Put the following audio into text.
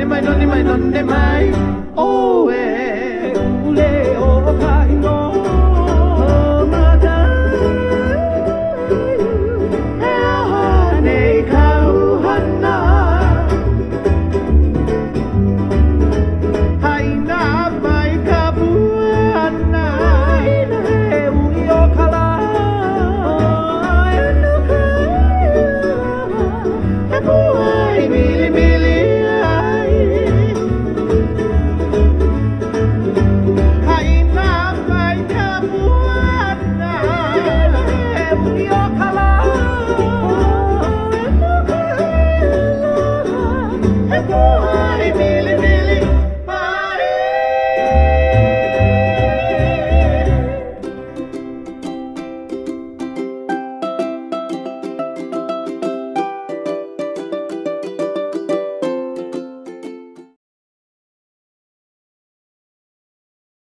Nimai, ¿dónde nimai, dónde mai? Oh, eh. Bye.